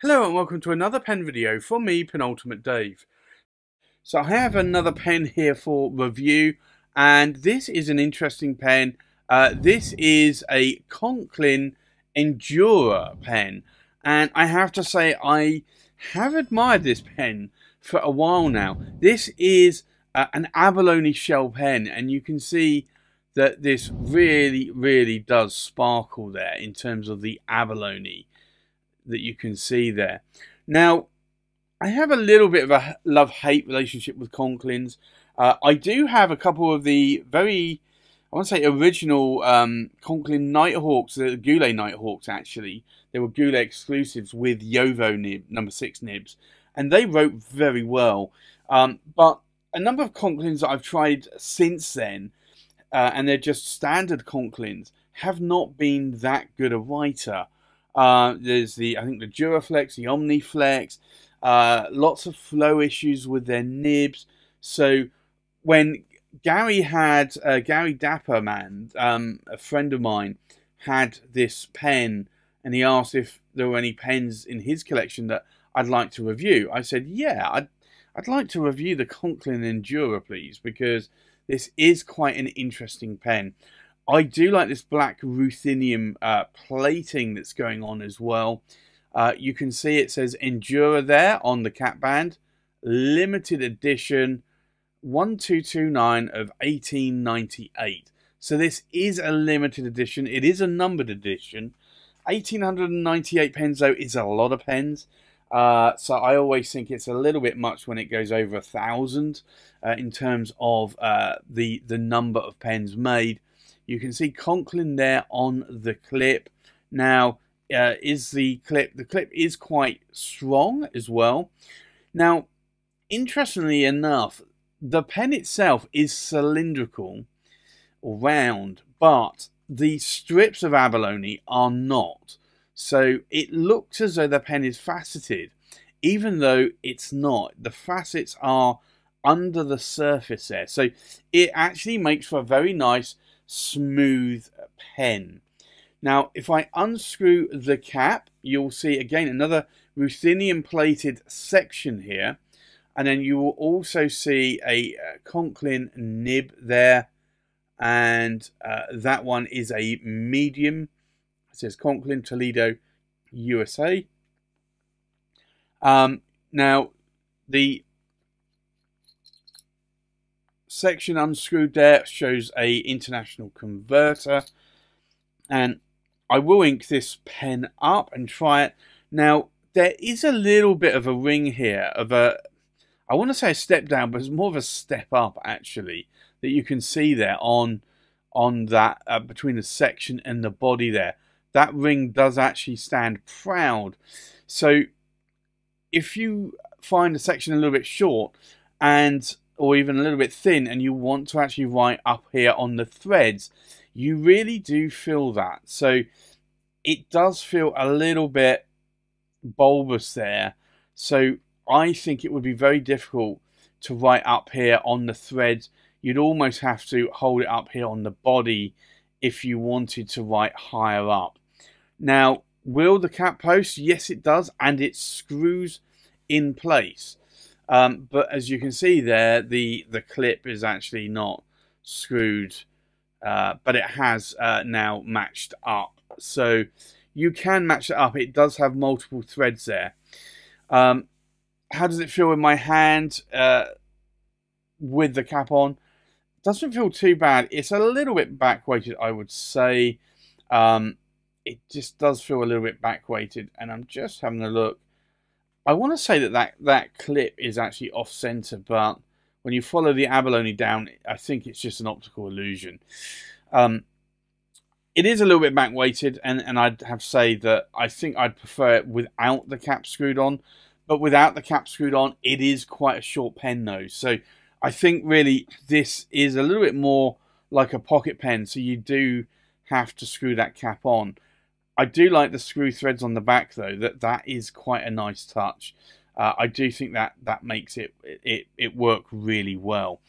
Hello and welcome to another pen video from me, Penultimate Dave. So I have another pen here for review and this is an interesting pen. Uh, this is a Conklin Endura pen and I have to say I have admired this pen for a while now. This is an abalone shell pen and you can see that this really really does sparkle there in terms of the abalone that you can see there. Now, I have a little bit of a love-hate relationship with Conklins. Uh, I do have a couple of the very, I want to say original um, Conklin Nighthawks, the Goulet Nighthawks actually. They were Goulet exclusives with JoWo nib, number 6 nibs. And they wrote very well. Um, but a number of Conklins that I've tried since then, uh, and they're just standard Conklins, have not been that good a writer. Uh, there's the, I think, the Duraflex, the Omniflex, uh, lots of flow issues with their nibs. So when Gary had, uh, Gary Dapperman, um, a friend of mine, had this pen and he asked if there were any pens in his collection that I'd like to review. I said, yeah, I'd, I'd like to review the Conklin Endura, please, because this is quite an interesting pen. I do like this black ruthenium uh, plating that's going on as well. Uh, you can see it says Endura there on the cap band. Limited edition 1229 of 1898. So this is a limited edition. It is a numbered edition. 1898 pens though is a lot of pens. Uh, so I always think it's a little bit much when it goes over a thousand uh, in terms of uh, the the number of pens made. You can see Conklin there on the clip. Now, uh, is the clip, the clip is quite strong as well. Now, interestingly enough, the pen itself is cylindrical or round, but the strips of abalone are not. So it looks as though the pen is faceted, even though it's not. The facets are under the surface there. So it actually makes for a very nice smooth pen. Now, if I unscrew the cap, you'll see again another ruthenium plated section here. And then you will also see a uh, Conklin nib there. And uh, that one is a medium. It says Conklin Toledo USA. Um, now, the section unscrewed there shows a international converter. And I will ink this pen up and try it. Now there is a little bit of a ring here of a I want to say a step down but it's more of a step up actually that you can see there on on that uh, between the section and the body there that ring does actually stand proud so if you find a section a little bit short and or even a little bit thin and you want to actually write up here on the threads, you really do feel that. So it does feel a little bit bulbous there. So I think it would be very difficult to write up here on the threads. You'd almost have to hold it up here on the body if you wanted to write higher up. Now, will the cap post? Yes, it does, and it screws in place. Um, but as you can see there, the, the clip is actually not screwed, uh, but it has uh, now matched up. So you can match it up. It does have multiple threads there. Um, how does it feel in my hand uh, with the cap on? Doesn't feel too bad. It's a little bit back weighted, I would say. Um, it just does feel a little bit back weighted, and I'm just having a look I want to say that, that that clip is actually off center, but when you follow the abalone down, I think it's just an optical illusion. Um, it is a little bit back weighted, and, and I'd have to say that I think I'd prefer it without the cap screwed on. But without the cap screwed on, it is quite a short pen nose. So I think really this is a little bit more like a pocket pen, so you do have to screw that cap on. I do like the screw threads on the back though. That that is quite a nice touch. uh, I do think that that makes it it it work really well.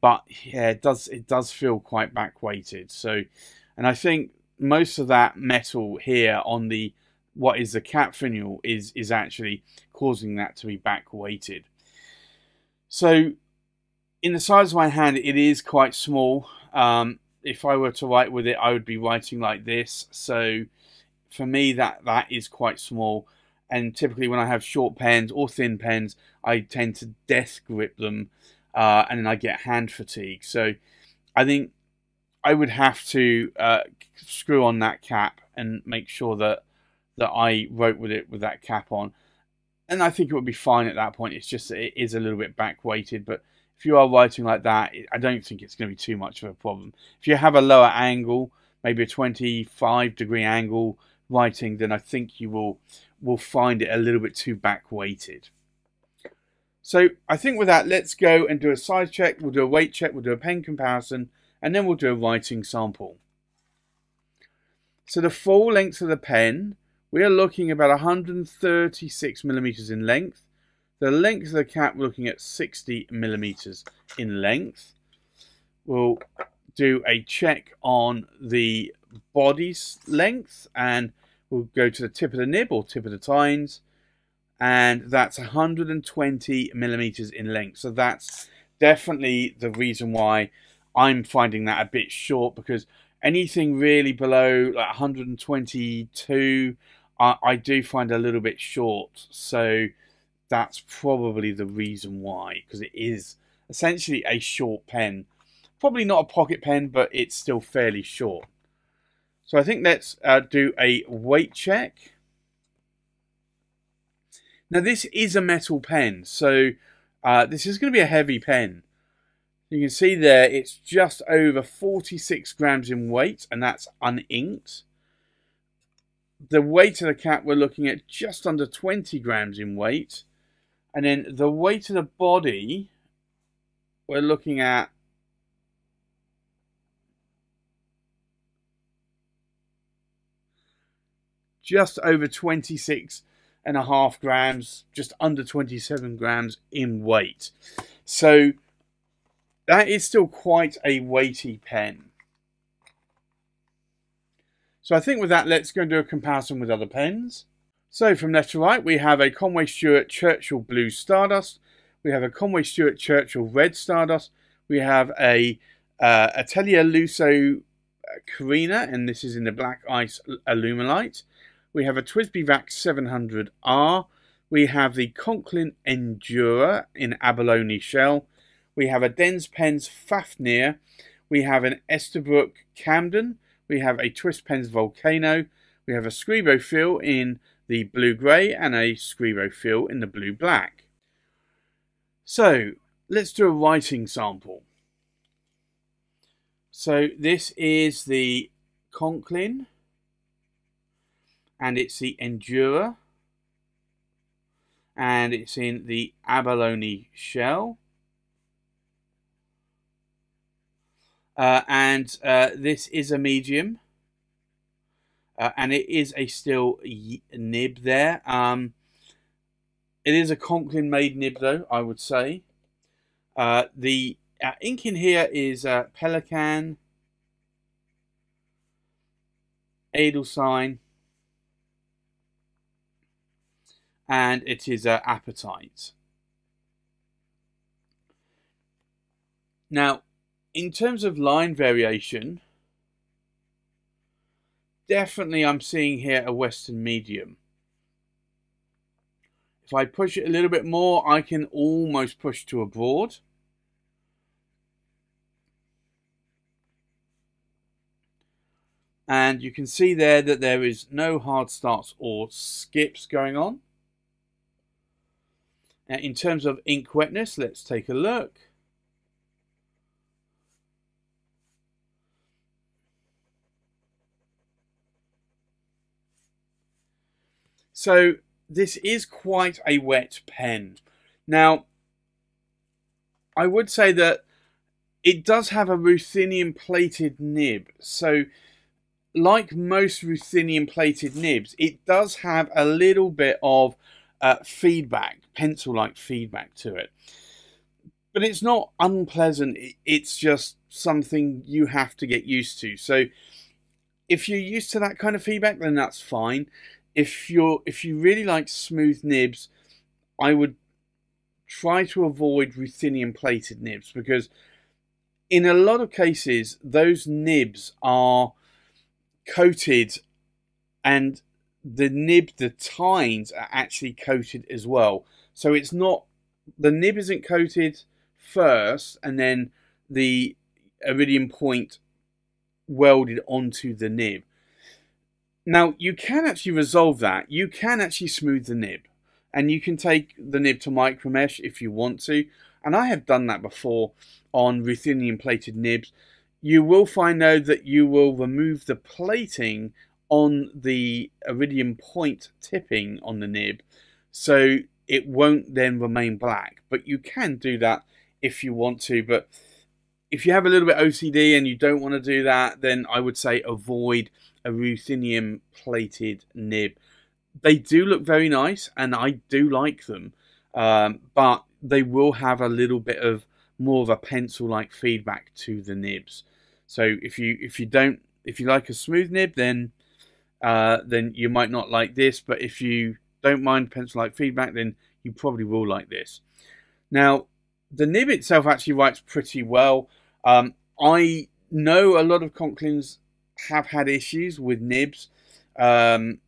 But yeah, it does it does feel quite back weighted. So, and I think most of that metal here on the what is the cap finial is is actually causing that to be back weighted. So, in the size of my hand, it is quite small. Um, if I were to write with it, I would be writing like this. So, for me, that that is quite small and typically when I have short pens or thin pens, I tend to desk grip them, uh, and then I get hand fatigue. So I think I would have to uh, screw on that cap and make sure that that I wrote with it with that cap on, and I think it would be fine at that point. It's just it is a little bit back weighted, but if you are writing like that, I don't think it's going to be too much of a problem. If you have a lower angle, maybe a 25 degree angle writing, then I think you will will find it a little bit too back weighted. So I think with that, let's go and do a size check. We'll do a weight check. We'll do a pen comparison. And then we'll do a writing sample. So the full length of the pen, we are looking about 136 millimeters in length. The length of the cap, we're looking at 60 millimeters in length. We'll do a check on the body's length and we'll go to the tip of the nib or tip of the tines and that's 120 millimeters in length so that's definitely the reason why I'm finding that a bit short because anything really below like 122 I, I do find a little bit short so that's probably the reason why because it is essentially a short pen probably not a pocket pen but it's still fairly short so I think let's uh, do a weight check. Now this is a metal pen, so uh, this is going to be a heavy pen. You can see there it's just over 46 grams in weight, and that's uninked. The weight of the cap we're looking at just under 20 grams in weight. And then the weight of the body we're looking at just over 26 and a half grams, just under 27 grams in weight. So that is still quite a weighty pen. So I think with that, let's go and do a comparison with other pens. So from left to right, we have a Conway Stewart Churchill Blue Stardust. We have a Conway Stewart Churchill Red Stardust. We have a uh, Atelier Lusso Carina, and this is in the Black Ice Alumilite. We have a TWSBI Vac 700R. We have the Conklin Endura in abalone shell. We have a Dens-Pens Fafnir. We have an Esterbrook Camden. We have a Twist Pens Volcano. We have a Scribo Feel in the blue grey and a Scribo Feel in the blue black. So let's do a writing sample. So this is the Conklin and it's the Endura and it's in the abalone shell uh, and uh, this is a medium uh, and it is a still nib there. Um, it is a Conklin made nib though I would say. Uh, the uh, ink in here is uh, Pelikan. Edelstein and it is uh, apatite. Now, in terms of line variation, definitely I'm seeing here a Western medium. If I push it a little bit more, I can almost push to a broad. And you can see there that there is no hard starts or skips going on. Now, in terms of ink wetness, let's take a look. So this is quite a wet pen. Now, I would say that it does have a ruthenium plated nib. So like most ruthenium plated nibs, it does have a little bit of uh, feedback, pencil-like feedback to it. But it's not unpleasant. It's just something you have to get used to. So if you're used to that kind of feedback, then that's fine. If you're if you really like smooth nibs, I would try to avoid ruthenium plated nibs because in a lot of cases those nibs are coated and the nib the tines are actually coated as well. So it's not the nib isn't coated first and then the iridium point welded onto the nib now you can actually resolve that. You can actually smooth the nib. And you can take the nib to micromesh if you want to. And I have done that before on ruthenium plated nibs. You will find though that you will remove the plating on the iridium point tipping on the nib. So it won't then remain black. But you can do that if you want to. But if you have a little bit OCD and you don't want to do that then I would say avoid a ruthenium plated nib they do look very nice and I do like them um, but they will have a little bit of more of a pencil like feedback to the nibs so if you if you don't if you like a smooth nib then uh, then you might not like this. But if you don't mind pencil-like feedback, then you probably will like this. Now, the nib itself actually writes pretty well. Um, I know a lot of Conklins have had issues with nibs. Um,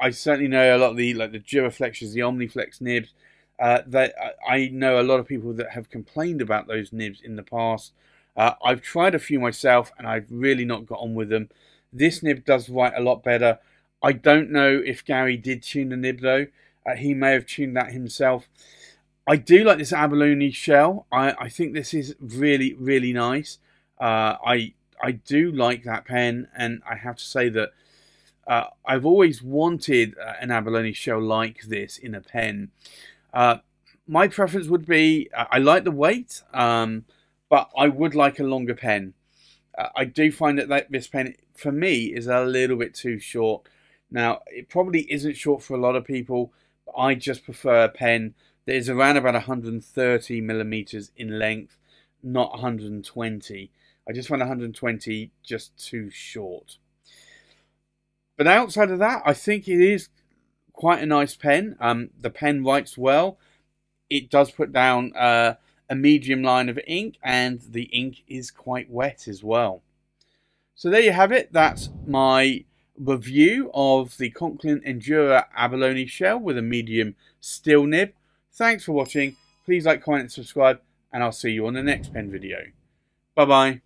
I certainly know a lot of the like the Duraflexes, the Omniflex nibs. Uh, that I know a lot of people that have complained about those nibs in the past. Uh, I've tried a few myself, and I've really not got on with them. This nib does write a lot better. I don't know if Gary did tune the nib though. Uh, he may have tuned that himself. I do like this abalone shell. I, I think this is really, really nice. Uh, I I do like that pen, and I have to say that uh, I've always wanted uh, an abalone shell like this in a pen. Uh, my preference would be uh, I like the weight, um, but I would like a longer pen. I do find that, that this pen, for me, is a little bit too short. Now, it probably isn't short for a lot of people, but I just prefer a pen that is around about 130 millimeters in length, not 120. I just find 120 just too short. But outside of that, I think it is quite a nice pen. Um, the pen writes well. It does put down uh, a medium line of ink and the ink is quite wet as well. So there you have it. That's my review of the Conklin Endura abalone shell with a medium steel nib. Thanks for watching. Please like, comment and subscribe and I'll see you on the next pen video. Bye bye.